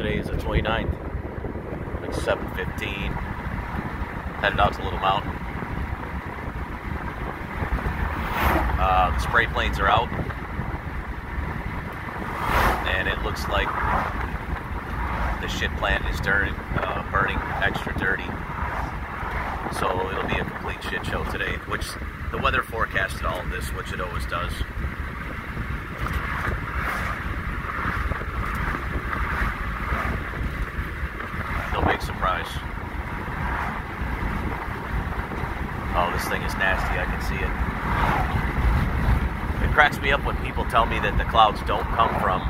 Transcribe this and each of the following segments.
Today is the 29th. It's 7.15. Headed out to Little Mountain. Uh, the spray planes are out. And it looks like the shit plant is dirty, uh, burning extra dirty. So it'll be a complete shit show today, which the weather forecasted all of this, which it always does. No big surprise. Oh, this thing is nasty. I can see it. It cracks me up when people tell me that the clouds don't come from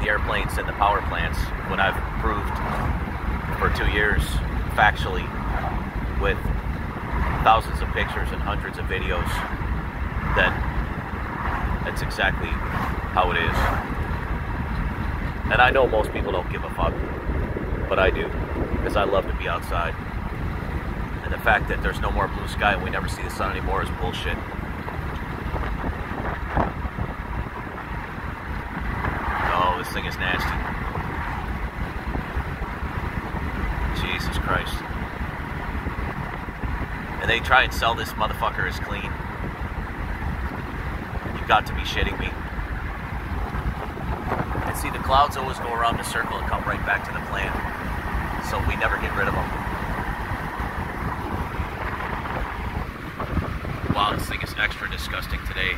the airplanes and the power plants when I've proved for two years factually with thousands of pictures and hundreds of videos that that's exactly how it is. And I know most people don't give a fuck, but I do because I love to be outside. And the fact that there's no more blue sky and we never see the sun anymore is bullshit. Oh, this thing is nasty. Jesus Christ. And they try and sell this motherfucker as clean. You've got to be shitting me. And see, the clouds always go around the circle and come right back to the plant. So we never get rid of them. Thing is extra disgusting today.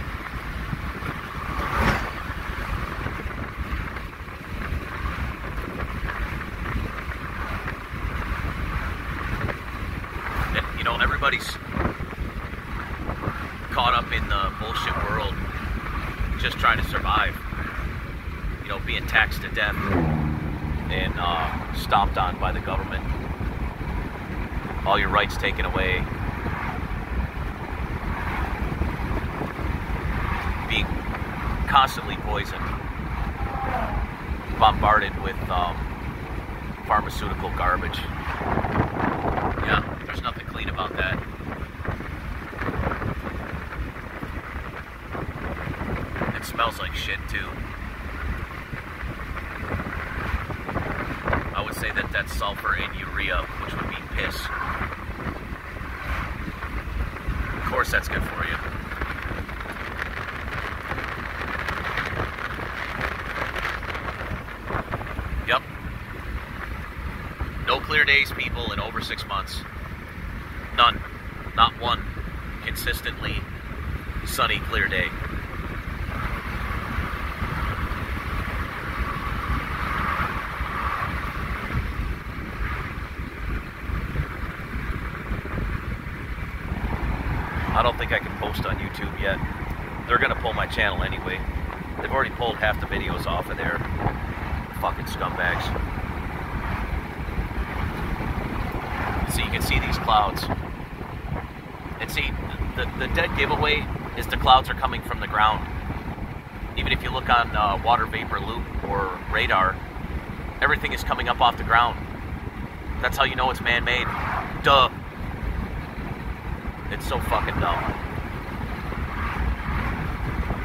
You know, everybody's caught up in the bullshit world, just trying to survive. You know, being taxed to death and uh, stomped on by the government. All your rights taken away. Being constantly poisoned. Bombarded with um, pharmaceutical garbage. Yeah, there's nothing clean about that. It smells like shit too. I would say that that's sulfur and urea, which would be piss. Of course, that's good for you. Clear days, people, in over six months. None. Not one consistently sunny, clear day. I don't think I can post on YouTube yet. They're gonna pull my channel anyway. They've already pulled half the videos off of there. Fucking scumbags. So you can see these clouds. And see, the, the dead giveaway is the clouds are coming from the ground. Even if you look on uh, water vapor loop or radar, everything is coming up off the ground. That's how you know it's man-made. Duh. It's so fucking dumb.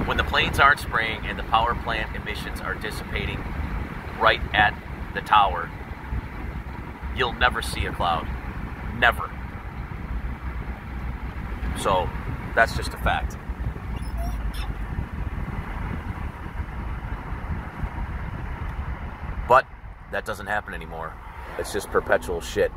When the planes aren't spraying and the power plant emissions are dissipating right at the tower, you'll never see a cloud. Never. So, that's just a fact. But that doesn't happen anymore. It's just perpetual shit.